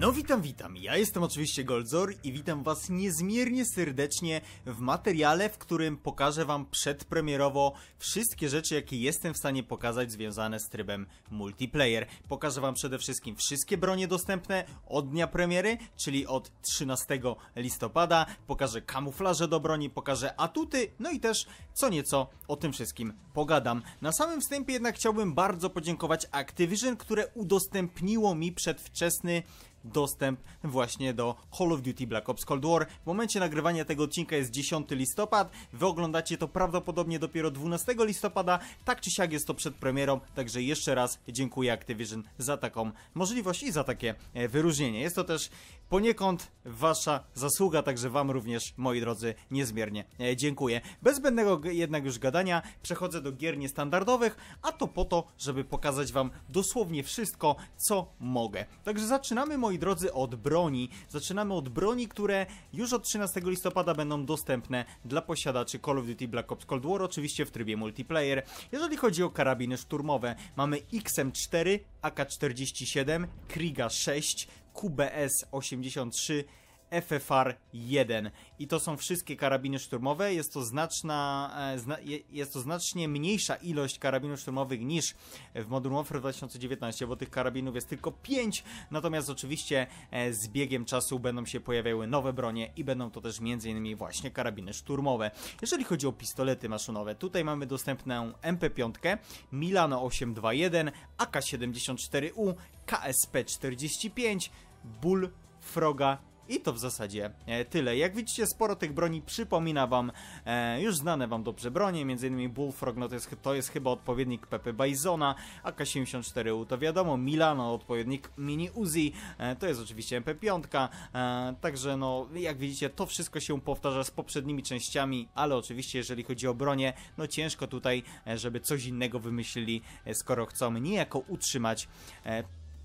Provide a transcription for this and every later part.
No witam, witam. Ja jestem oczywiście Goldzor i witam was niezmiernie serdecznie w materiale, w którym pokażę wam przedpremierowo wszystkie rzeczy, jakie jestem w stanie pokazać związane z trybem multiplayer. Pokażę wam przede wszystkim wszystkie bronie dostępne od dnia premiery, czyli od 13 listopada. Pokażę kamuflaże do broni, pokażę atuty, no i też co nieco o tym wszystkim pogadam. Na samym wstępie jednak chciałbym bardzo podziękować Activision, które udostępniło mi przedwczesny dostęp właśnie do Call of Duty Black Ops Cold War. W momencie nagrywania tego odcinka jest 10 listopad, wy oglądacie to prawdopodobnie dopiero 12 listopada, tak czy siak jest to przed premierą, także jeszcze raz dziękuję Activision za taką możliwość i za takie e, wyróżnienie. Jest to też poniekąd wasza zasługa, także wam również, moi drodzy, niezmiernie e, dziękuję. Bez zbędnego jednak już gadania przechodzę do gier niestandardowych, a to po to, żeby pokazać wam dosłownie wszystko, co mogę. Także zaczynamy, moi drodzy, od broni. Zaczynamy od broni, które już od 13 listopada będą dostępne dla posiadaczy Call of Duty Black Ops Cold War, oczywiście w trybie multiplayer. Jeżeli chodzi o karabiny szturmowe, mamy XM4, AK-47, Kriga 6, QBS 83, FFR 1 i to są wszystkie karabiny szturmowe. Jest to znaczna, e, zna, jest to znacznie mniejsza ilość karabinów szturmowych niż w Modern Warfare 2019, bo tych karabinów jest tylko 5, natomiast oczywiście e, z biegiem czasu będą się pojawiały nowe bronie i będą to też m.in. właśnie karabiny szturmowe. Jeżeli chodzi o pistolety maszynowe, tutaj mamy dostępną MP5, Milano 821, AK-74U, KSP-45, Bull Froga i to w zasadzie e, tyle. Jak widzicie, sporo tych broni przypomina wam e, już znane wam dobrze bronie, m.in. Bullfrog, no to jest, to jest chyba odpowiednik Pepe Bisona, AK-74U to wiadomo, Milano odpowiednik Mini Uzi, e, to jest oczywiście MP5, e, także no jak widzicie, to wszystko się powtarza z poprzednimi częściami, ale oczywiście jeżeli chodzi o bronię, no ciężko tutaj, e, żeby coś innego wymyślili, e, skoro chcą niejako utrzymać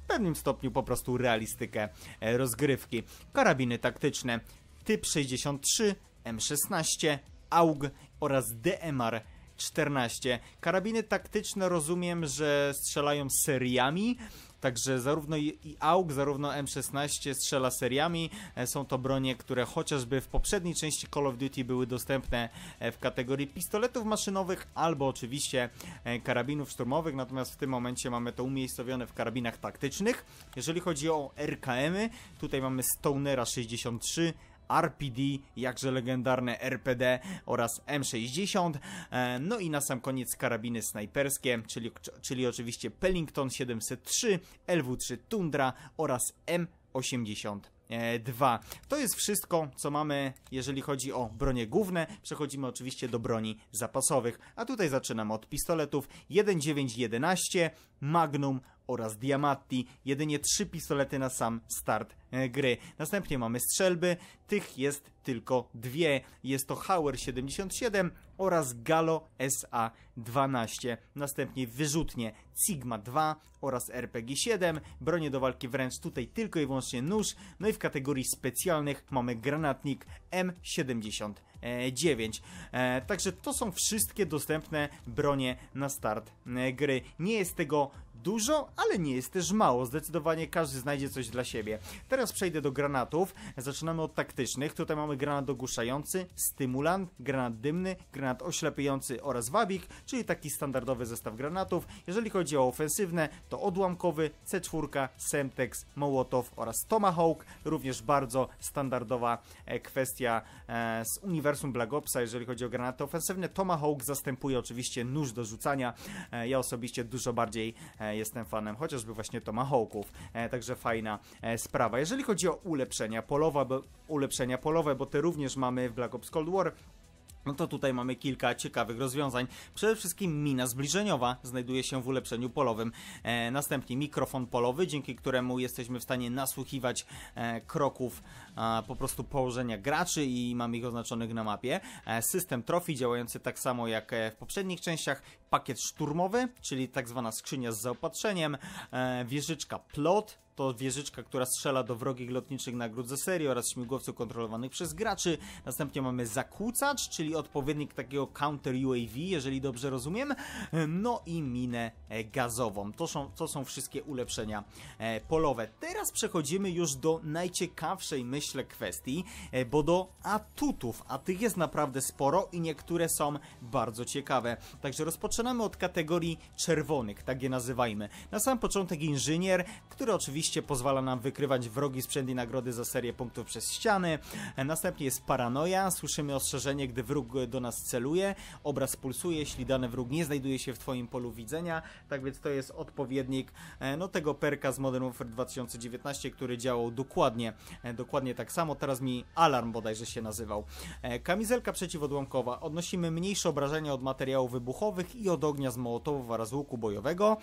w pewnym stopniu po prostu realistykę e, rozgrywki. Karabiny taktyczne typ 63, M16, AUG oraz DMR 14. Karabiny taktyczne rozumiem, że strzelają seriami, Także zarówno i AUG, zarówno M16 strzela seriami. E, są to bronie, które chociażby w poprzedniej części Call of Duty były dostępne e, w kategorii pistoletów maszynowych albo oczywiście e, karabinów szturmowych, natomiast w tym momencie mamy to umiejscowione w karabinach taktycznych. Jeżeli chodzi o RKM-y, tutaj mamy Stonera 63, RPD, jakże legendarne RPD oraz M60. E, no i na sam koniec karabiny snajperskie, czyli, czyli oczywiście Pellington 703, LW3 Tundra oraz M80 2. To jest wszystko, co mamy, jeżeli chodzi o bronie główne. Przechodzimy oczywiście do broni zapasowych, a tutaj zaczynamy od pistoletów 1.9.11, Magnum oraz Diamatti. Jedynie trzy pistolety na sam start e, gry. Następnie mamy strzelby, tych jest tylko dwie. Jest to Hauer 77 oraz Galo SA12. Następnie wyrzutnie Sigma 2 oraz RPG 7. Bronie do walki wręcz tutaj tylko i wyłącznie nóż. No i w kategorii specjalnych mamy granatnik M79. E, także to są wszystkie dostępne bronie na start e, gry. Nie jest tego dużo, ale nie jest też mało. Zdecydowanie każdy znajdzie coś dla siebie. Teraz przejdę do granatów. Zaczynamy od taktycznych. Tutaj mamy granat ogłuszający, stymulant, granat dymny, granat oślepiający oraz wabik, czyli taki standardowy zestaw granatów. Jeżeli chodzi o ofensywne, to odłamkowy, C4, Semtex, Mołotow oraz Tomahawk. Również bardzo standardowa e, kwestia e, z uniwersum Black Opsa, jeżeli chodzi o granaty ofensywne. Tomahawk zastępuje oczywiście nóż do rzucania. E, ja osobiście dużo bardziej jestem fanem chociażby właśnie Tomahawków, e, także fajna e, sprawa. Jeżeli chodzi o ulepszenia polowe, bo, ulepszenia polowe, bo te również mamy w Black Ops Cold War, no to tutaj mamy kilka ciekawych rozwiązań. Przede wszystkim mina zbliżeniowa znajduje się w ulepszeniu polowym. E, następnie mikrofon polowy, dzięki któremu jesteśmy w stanie nasłuchiwać e, kroków po prostu położenia graczy i mamy ich oznaczonych na mapie. E, system trofii działający tak samo jak e, w poprzednich częściach, pakiet szturmowy, czyli tak zwana skrzynia z zaopatrzeniem, e, wieżyczka plot, to wieżyczka, która strzela do wrogich lotniczych nagród ze serii oraz śmigłowców kontrolowanych przez graczy. Następnie mamy zakłócacz, czyli odpowiednik takiego counter UAV, jeżeli dobrze rozumiem. No i minę gazową. To są, to są wszystkie ulepszenia polowe. Teraz przechodzimy już do najciekawszej, myślę, kwestii, e, bo do atutów, a tych jest naprawdę sporo i niektóre są bardzo ciekawe. Także rozpoczynamy od kategorii czerwonych, tak je nazywajmy. Na sam początek inżynier, który oczywiście pozwala nam wykrywać wrogi sprzęt i nagrody za serię punktów przez ściany. Następnie jest paranoja, słyszymy ostrzeżenie, gdy wróg do nas celuje, obraz pulsuje, jeśli dany wróg nie znajduje się w Twoim polu widzenia, tak więc to jest odpowiednik e, no, tego perka z Modern Warfare 2019, który działał dokładnie, e, tak samo, teraz mi alarm bodajże się nazywał. E, kamizelka przeciwodłamkowa, odnosimy mniejsze obrażenia od materiałów wybuchowych i od ognia z mołotowów oraz łuku bojowego.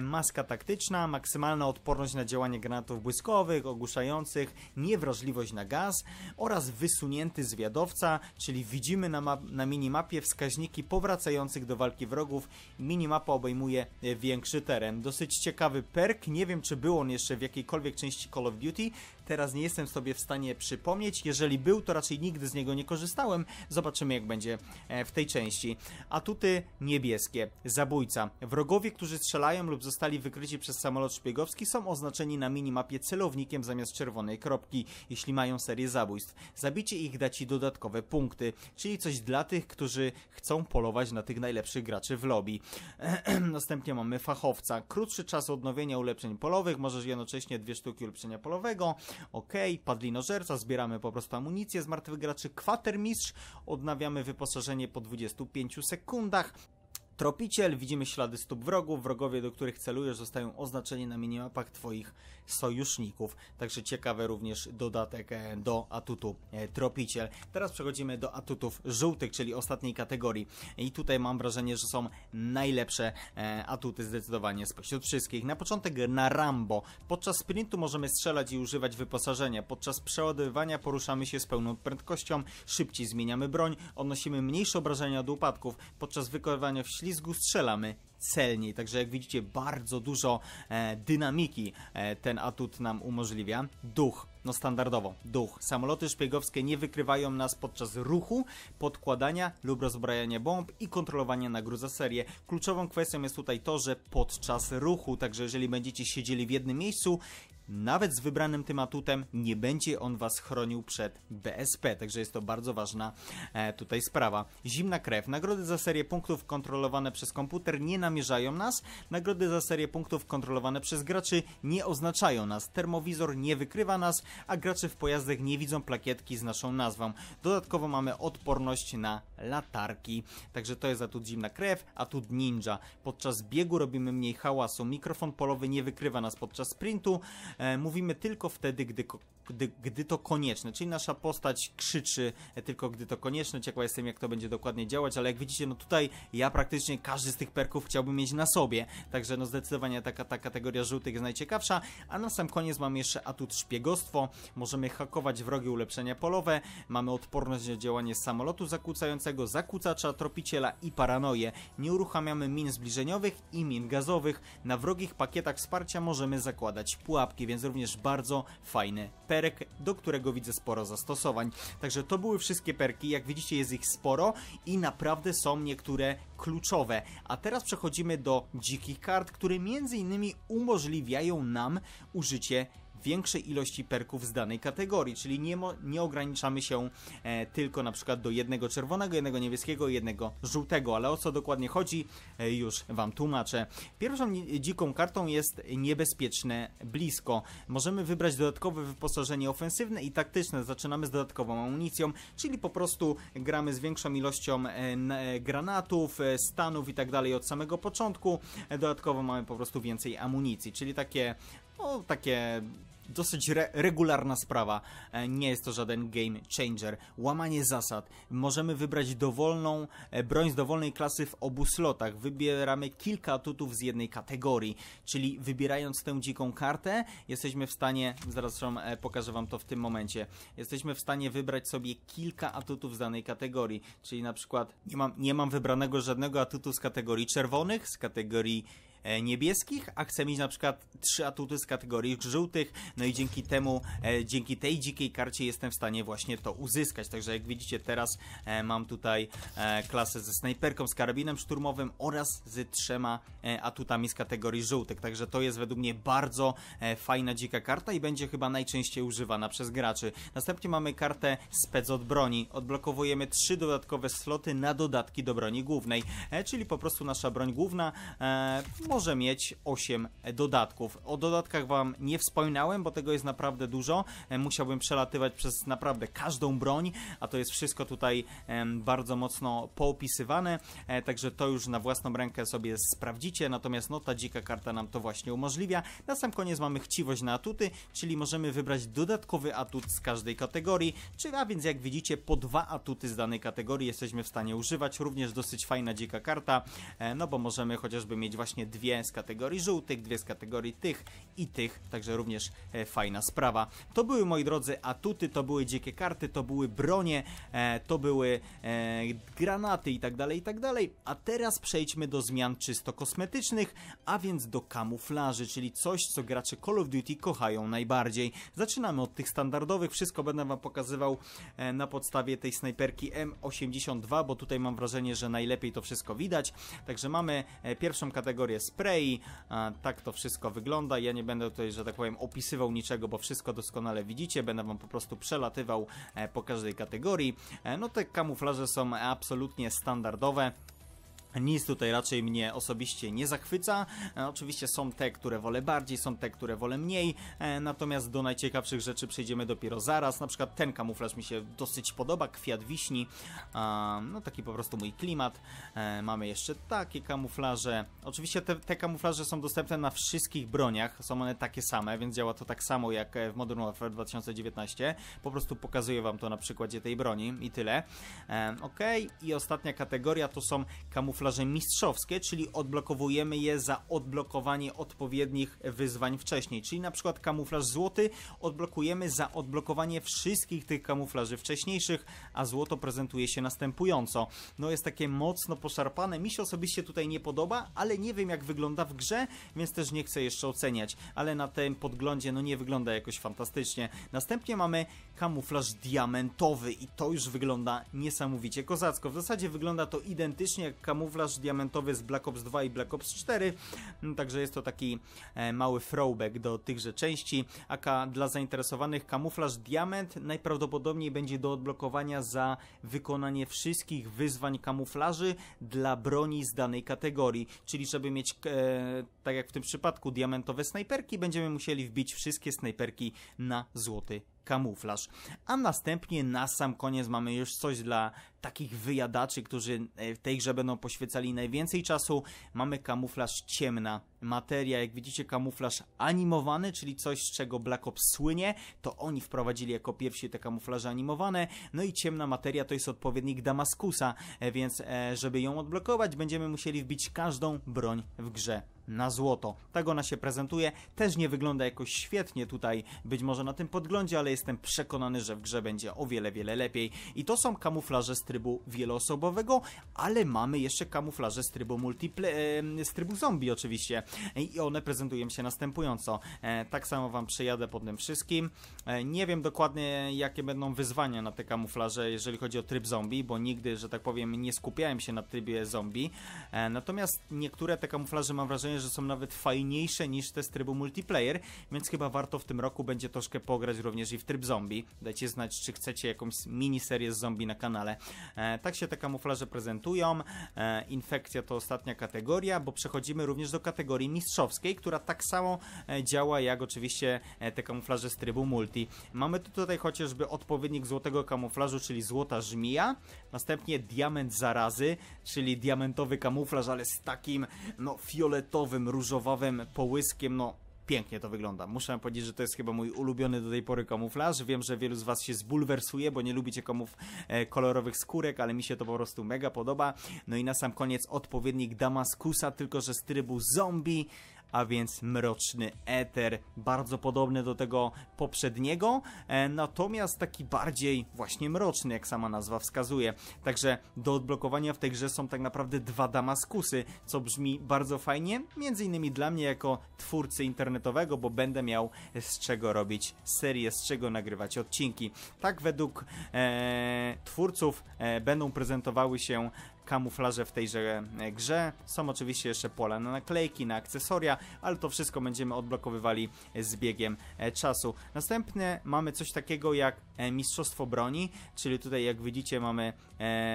Maska taktyczna, maksymalna odporność na działanie działanie granatów błyskowych, ogłuszających, niewrażliwość na gaz oraz wysunięty zwiadowca, czyli widzimy na, na minimapie wskaźniki powracających do walki wrogów. Minimapa obejmuje e, większy teren. Dosyć ciekawy perk, nie wiem czy był on jeszcze w jakiejkolwiek części Call of Duty, Teraz nie jestem sobie w stanie przypomnieć. Jeżeli był, to raczej nigdy z niego nie korzystałem. Zobaczymy, jak będzie e, w tej części. Atuty niebieskie. Zabójca. Wrogowie, którzy strzelają lub zostali wykryci przez samolot szpiegowski, są oznaczeni na minimapie celownikiem zamiast czerwonej kropki, jeśli mają serię zabójstw. Zabicie ich da ci dodatkowe punkty, czyli coś dla tych, którzy chcą polować na tych najlepszych graczy w lobby. Następnie mamy fachowca. Krótszy czas odnowienia ulepszeń polowych, możesz jednocześnie dwie sztuki ulepszenia polowego. Ok, padlinożerca, zbieramy po prostu amunicję z martwych graczy. Kwatermistrz, odnawiamy wyposażenie po 25 sekundach. Tropiciel, widzimy ślady stóp wrogów, wrogowie, do których celujesz zostają oznaczeni na minimapach twoich sojuszników. Także ciekawy również dodatek e, do atutu e, Tropiciel. Teraz przechodzimy do atutów żółtych, czyli ostatniej kategorii. I tutaj mam wrażenie, że są najlepsze e, atuty zdecydowanie spośród wszystkich. Na początek na Rambo. Podczas sprintu możemy strzelać i używać wyposażenia. Podczas przeładowywania poruszamy się z pełną prędkością, szybciej zmieniamy broń, odnosimy mniejsze obrażenia od upadków. Podczas wykonywania w ślizgu strzelamy celniej. Także jak widzicie, bardzo dużo e, dynamiki e, ten atut nam umożliwia. Duch, no standardowo, duch. Samoloty szpiegowskie nie wykrywają nas podczas ruchu, podkładania lub rozbrajania bomb i kontrolowania nagród za serię. Kluczową kwestią jest tutaj to, że podczas ruchu, także jeżeli będziecie siedzieli w jednym miejscu, nawet z wybranym tym atutem nie będzie on Was chronił przed BSP, także jest to bardzo ważna e, tutaj sprawa. Zimna krew. Nagrody za serię punktów kontrolowane przez komputer nie namierzają nas. Nagrody za serię punktów kontrolowane przez graczy nie oznaczają nas. Termowizor nie wykrywa nas, a gracze w pojazdach nie widzą plakietki z naszą nazwą. Dodatkowo mamy odporność na latarki. Także to jest atut zimna krew, atut ninja. Podczas biegu robimy mniej hałasu. Mikrofon polowy nie wykrywa nas podczas sprintu. E, mówimy tylko wtedy, gdy, gdy, gdy to konieczne, czyli nasza postać krzyczy tylko gdy to konieczne. Ciekawa jestem, jak to będzie dokładnie działać, ale jak widzicie, no tutaj ja praktycznie każdy z tych perków chciałbym mieć na sobie, także no zdecydowanie taka ta kategoria żółtych jest najciekawsza, a na sam koniec mamy jeszcze atut szpiegostwo, możemy hakować wrogie ulepszenia polowe, mamy odporność na działanie samolotu zakłócającego, zakłócacza, tropiciela i paranoję. Nie uruchamiamy min zbliżeniowych i min gazowych, na wrogich pakietach wsparcia możemy zakładać pułapki, więc również bardzo fajny perk, do którego widzę sporo zastosowań. Także to były wszystkie perki, jak widzicie jest ich sporo i naprawdę są niektóre kluczowe. A teraz przechodzimy do dzikich kart, które między innymi umożliwiają nam użycie większej ilości perków z danej kategorii, czyli nie, nie ograniczamy się e, tylko na przykład do jednego czerwonego, jednego niebieskiego i jednego żółtego, ale o co dokładnie chodzi e, już Wam tłumaczę. Pierwszą dziką kartą jest niebezpieczne blisko. Możemy wybrać dodatkowe wyposażenie ofensywne i taktyczne, zaczynamy z dodatkową amunicją, czyli po prostu gramy z większą ilością e, e granatów, e, stanów i tak dalej od samego początku. E, dodatkowo mamy po prostu więcej amunicji, czyli takie, o, takie dosyć re regularna sprawa. E, nie jest to żaden game changer. Łamanie zasad. Możemy wybrać dowolną e, broń z dowolnej klasy w obu slotach. Wybieramy kilka atutów z jednej kategorii, czyli wybierając tę dziką kartę, jesteśmy w stanie, zaraz e, pokażę wam to w tym momencie, jesteśmy w stanie wybrać sobie kilka atutów z danej kategorii, czyli na przykład nie mam, nie mam wybranego żadnego atutu z kategorii czerwonych, z kategorii niebieskich, a chcę mieć na przykład trzy atuty z kategorii żółtych, no i dzięki temu, e, dzięki tej dzikiej karcie jestem w stanie właśnie to uzyskać. Także jak widzicie teraz e, mam tutaj klasę ze snajperką, z karabinem szturmowym oraz z trzema atutami z kategorii żółtych. Także to jest według mnie bardzo fajna dzika karta i będzie chyba najczęściej używana przez graczy. Następnie mamy kartę spec od broni. Odblokowujemy trzy dodatkowe sloty na dodatki do broni głównej, czyli po prostu nasza broń główna może mieć 8 dodatków. O dodatkach Wam nie wspominałem, bo tego jest naprawdę dużo. E, musiałbym przelatywać przez naprawdę każdą broń, a to jest wszystko tutaj bardzo mocno poopisywane, e, także to już na własną rękę sobie sprawdzicie, natomiast no ta dzika karta nam to właśnie umożliwia. Na sam koniec mamy chciwość na atuty, czyli możemy wybrać dodatkowy atut z każdej kategorii, czyli a więc jak widzicie po dwa atuty z danej kategorii jesteśmy w stanie używać, również dosyć fajna dzika karta, e, no bo możemy chociażby mieć właśnie dwie dwie z kategorii żółtych, dwie z kategorii tych i tych, także również e, fajna sprawa. To były, moi drodzy, atuty, to były dzikie karty, to były bronie, e, to były e, granaty i tak dalej, i tak dalej. A teraz przejdźmy do zmian czysto kosmetycznych, a więc do kamuflaży, czyli coś, co gracze Call of Duty kochają najbardziej. Zaczynamy od tych standardowych, wszystko będę wam pokazywał na podstawie tej snajperki M82, bo tutaj mam wrażenie, że najlepiej to wszystko widać. Także mamy pierwszą kategorię spray. Tak to wszystko wygląda. Ja nie będę tutaj, że tak powiem, opisywał niczego, bo wszystko doskonale widzicie. Będę wam po prostu przelatywał e, po każdej kategorii. E, no te kamuflaże są absolutnie standardowe. Nic tutaj raczej mnie osobiście nie zachwyca. E, oczywiście są te, które wolę bardziej, są te, które wolę mniej. E, natomiast do najciekawszych rzeczy przejdziemy dopiero zaraz. Na przykład ten kamuflaż mi się dosyć podoba, kwiat wiśni. no taki po prostu mój klimat. E, mamy jeszcze takie kamuflaże. Oczywiście te, te kamuflaże są dostępne na wszystkich broniach. Są one takie same, więc działa to tak samo jak w Modern Warfare 2019. Po prostu pokazuję wam to na przykładzie tej broni i tyle. ok, i ostatnia kategoria to są kamuflaże kamuflaże mistrzowskie, czyli odblokowujemy je za odblokowanie odpowiednich wyzwań wcześniej. Czyli na przykład kamuflaż złoty odblokujemy za odblokowanie wszystkich tych kamuflaży wcześniejszych, a złoto prezentuje się następująco. No jest takie mocno poszarpane, mi się osobiście tutaj nie podoba, ale nie wiem jak wygląda w grze, więc też nie chcę jeszcze oceniać, ale na tym podglądzie no nie wygląda jakoś fantastycznie. Następnie mamy kamuflaż diamentowy i to już wygląda niesamowicie kozacko. W zasadzie wygląda to identycznie jak kamuflaż kamuflaż diamentowy z Black Ops 2 i Black Ops 4, mm, także jest to taki e, mały throwback do tychże części. A dla zainteresowanych kamuflaż diament najprawdopodobniej będzie do odblokowania za wykonanie wszystkich wyzwań kamuflaży dla broni z danej kategorii, czyli żeby mieć, e, tak jak w tym przypadku, diamentowe snajperki, będziemy musieli wbić wszystkie snajperki na złoty kamuflaż. A następnie na sam koniec mamy już coś dla takich wyjadaczy, którzy e, w tej grze będą poświęcali najwięcej czasu. Mamy kamuflaż ciemna materia, jak widzicie kamuflaż animowany, czyli coś z czego Black Ops słynie, to oni wprowadzili jako pierwsi te kamuflaże animowane. No i ciemna materia to jest odpowiednik Damaskusa, e, więc e, żeby ją odblokować będziemy musieli wbić każdą broń w grze na złoto. Tak ona się prezentuje. Też nie wygląda jakoś świetnie tutaj, być może na tym podglądzie, ale jestem przekonany, że w grze będzie o wiele, wiele lepiej. I to są kamuflaże z trybu wieloosobowego, ale mamy jeszcze kamuflaże z trybu multiplayer, z trybu zombie oczywiście. I one prezentują się następująco. E, tak samo wam przejadę po tym wszystkim. E, nie wiem dokładnie, jakie będą wyzwania na te kamuflaże, jeżeli chodzi o tryb zombie, bo nigdy, że tak powiem, nie skupiałem się na trybie zombie. E, natomiast niektóre te kamuflaże mam wrażenie, że są nawet fajniejsze niż te z trybu multiplayer, więc chyba warto w tym roku będzie troszkę pograć również i w tryb zombie. Dajcie znać, czy chcecie jakąś miniserię z zombie na kanale. E, tak się te kamuflaże prezentują. E, infekcja to ostatnia kategoria, bo przechodzimy również do kategorii mistrzowskiej, która tak samo e, działa jak oczywiście e, te kamuflaże z trybu multi. Mamy tu tutaj chociażby odpowiednik złotego kamuflażu, czyli złota żmija, następnie diament zarazy, czyli diamentowy kamuflaż, ale z takim no fioletowym różowym połyskiem, no pięknie to wygląda. Muszę powiedzieć, że to jest chyba mój ulubiony do tej pory kamuflaż. Wiem, że wielu z Was się zbulwersuje, bo nie lubicie komów e, kolorowych skórek, ale mi się to po prostu mega podoba. No i na sam koniec odpowiednik Damaskusa, tylko że z trybu zombie a więc mroczny eter, bardzo podobny do tego poprzedniego, e, natomiast taki bardziej właśnie mroczny, jak sama nazwa wskazuje. Także do odblokowania w tej grze są tak naprawdę dwa Damaskusy, co brzmi bardzo fajnie, między innymi dla mnie jako twórcy internetowego, bo będę miał z czego robić serię, z czego nagrywać odcinki. Tak według e, twórców e, będą prezentowały się kamuflaże w tejże e, grze. Są oczywiście jeszcze pola na naklejki, na akcesoria, ale to wszystko będziemy odblokowywali z biegiem e, czasu. Następnie mamy coś takiego jak e, Mistrzostwo Broni, czyli tutaj jak widzicie mamy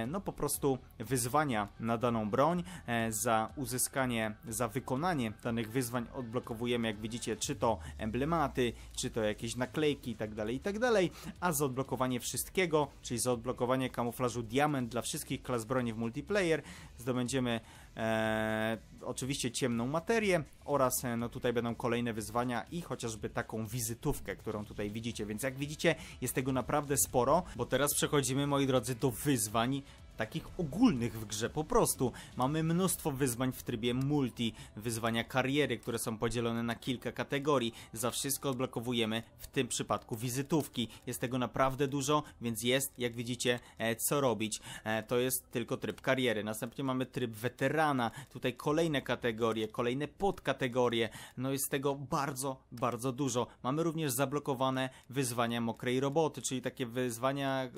no po prostu wyzwania na daną broń. Za uzyskanie, za wykonanie danych wyzwań odblokowujemy jak widzicie czy to emblematy, czy to jakieś naklejki itd., tak itd., tak a za odblokowanie wszystkiego, czyli za odblokowanie kamuflażu diament dla wszystkich klas broni w multi multiplayer. Zdobędziemy e, oczywiście ciemną materię oraz e, no tutaj będą kolejne wyzwania i chociażby taką wizytówkę, którą tutaj widzicie. Więc jak widzicie jest tego naprawdę sporo, bo teraz przechodzimy moi drodzy do wyzwań takich ogólnych w grze po prostu. Mamy mnóstwo wyzwań w trybie multi, wyzwania kariery, które są podzielone na kilka kategorii. Za wszystko odblokowujemy w tym przypadku wizytówki. Jest tego naprawdę dużo, więc jest, jak widzicie, e, co robić. E, to jest tylko tryb kariery. Następnie mamy tryb weterana. Tutaj kolejne kategorie, kolejne podkategorie. No jest tego bardzo, bardzo dużo. Mamy również zablokowane wyzwania mokrej roboty, czyli takie wyzwania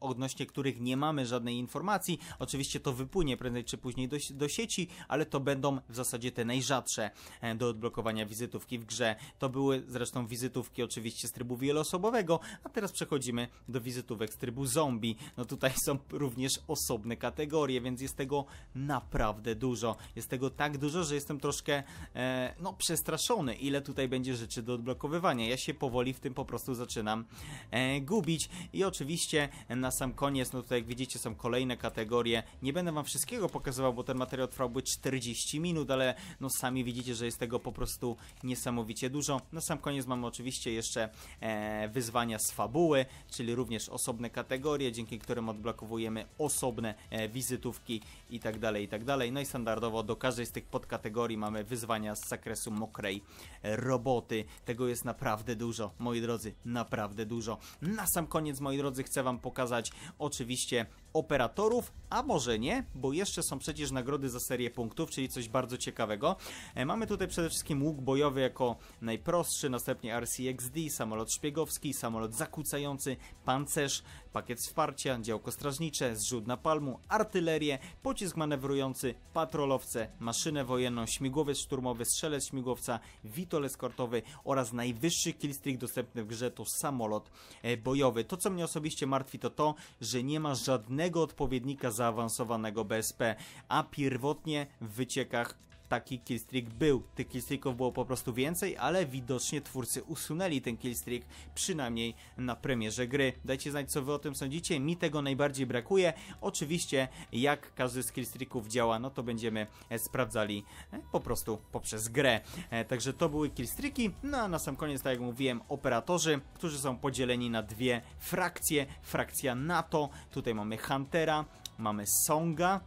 odnośnie których nie mamy żadnej informacji informacji. Oczywiście to wypłynie prędzej czy później do, do sieci, ale to będą w zasadzie te najrzadsze e, do odblokowania wizytówki w grze. To były zresztą wizytówki oczywiście z trybu wieloosobowego, a teraz przechodzimy do wizytówek z trybu zombie. No tutaj są również osobne kategorie, więc jest tego naprawdę dużo. Jest tego tak dużo, że jestem troszkę e, no przestraszony, ile tutaj będzie rzeczy do odblokowywania. Ja się powoli w tym po prostu zaczynam e, gubić i oczywiście na sam koniec, no tutaj jak widzicie są kolejne kategorie. Nie będę wam wszystkiego pokazywał, bo ten materiał trwałby 40 minut, ale no sami widzicie, że jest tego po prostu niesamowicie dużo. Na sam koniec mamy oczywiście jeszcze e, wyzwania z fabuły, czyli również osobne kategorie, dzięki którym odblokowujemy osobne e, wizytówki i tak dalej, i tak dalej. No i standardowo do każdej z tych podkategorii mamy wyzwania z zakresu mokrej roboty. Tego jest naprawdę dużo, moi drodzy, naprawdę dużo. Na sam koniec, moi drodzy, chcę wam pokazać oczywiście operatorów, a może nie, bo jeszcze są przecież nagrody za serię punktów, czyli coś bardzo ciekawego. E, mamy tutaj przede wszystkim łuk bojowy jako najprostszy, następnie RCXD, samolot szpiegowski, samolot zakłócający, pancerz, pakiet wsparcia, działko strażnicze, zrzut napalmu, artylerię, pocisk manewrujący, patrolowce, maszynę wojenną, śmigłowiec szturmowy, strzelec śmigłowca, witol eskortowy oraz najwyższy killstreak dostępny w grze to samolot e, bojowy. To co mnie osobiście martwi to to, że nie ma żadnego odpowiednika zaawansowanego BSP, a pierwotnie w wyciekach taki killstreak był. Tych killstreaków było po prostu więcej, ale widocznie twórcy usunęli ten killstreak, przynajmniej na premierze gry. Dajcie znać, co wy o tym sądzicie. Mi tego najbardziej brakuje. Oczywiście, jak każdy z killstreaków działa, no to będziemy e, sprawdzali e, po prostu poprzez grę. E, także to były killstreaki. No a na sam koniec, tak jak mówiłem, operatorzy, którzy są podzieleni na dwie frakcje. Frakcja NATO, tutaj mamy Huntera, mamy Songa,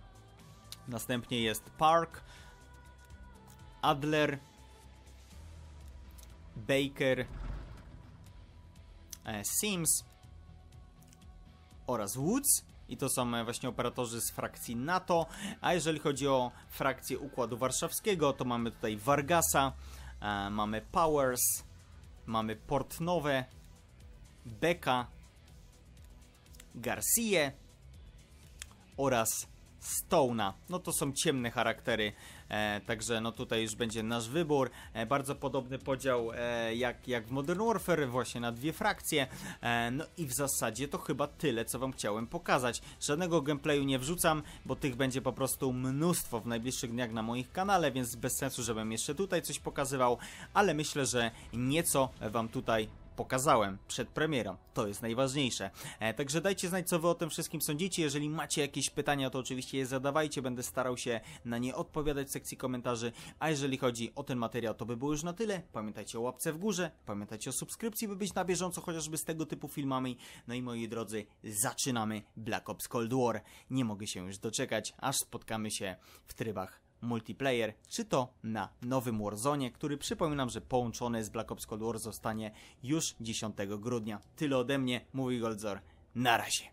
następnie jest Park, Adler, Baker, e, Sims oraz Woods. I to są e, właśnie operatorzy z frakcji NATO. A jeżeli chodzi o frakcję Układu Warszawskiego, to mamy tutaj Vargasa, e, mamy Powers, mamy Portnowe, Beka, Garcia oraz Stone'a. No to są ciemne charaktery E, także no tutaj już będzie nasz wybór. E, bardzo podobny podział e, jak, jak w Modern Warfare, właśnie na dwie frakcje. E, no i w zasadzie to chyba tyle, co wam chciałem pokazać. Żadnego gameplayu nie wrzucam, bo tych będzie po prostu mnóstwo w najbliższych dniach na moich kanale, więc bez sensu, żebym jeszcze tutaj coś pokazywał, ale myślę, że nieco wam tutaj pokazałem przed premierą. To jest najważniejsze. E, także dajcie znać, co wy o tym wszystkim sądzicie. Jeżeli macie jakieś pytania, to oczywiście je zadawajcie. Będę starał się na nie odpowiadać w sekcji komentarzy. A jeżeli chodzi o ten materiał, to by było już na tyle. Pamiętajcie o łapce w górze, pamiętajcie o subskrypcji, by być na bieżąco chociażby z tego typu filmami. No i moi drodzy, zaczynamy Black Ops Cold War. Nie mogę się już doczekać, aż spotkamy się w trybach multiplayer, czy to na nowym Warzone, który przypominam, że połączony z Black Ops Cold War zostanie już 10 grudnia. Tyle ode mnie, mówi Goldzor. Na razie.